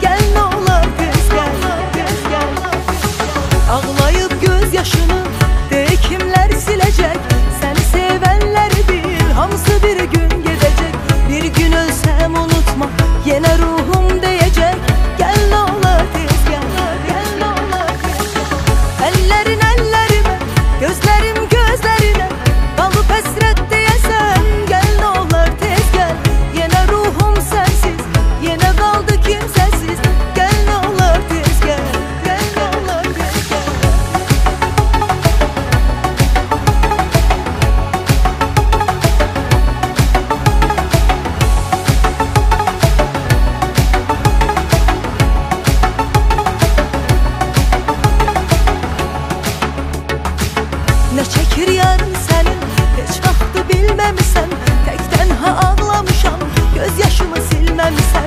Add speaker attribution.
Speaker 1: Gel ne ola gel, tez gel. Ağlayıp De kimler silecek? Seni sevenler bil Hamısı bir gün gidecek Bir gün ölsem unutma Yine ruh fikir yarın senin Heç vaxtı bilməmisən Tək tənha ağlamışam Göz yaşımı silməmisən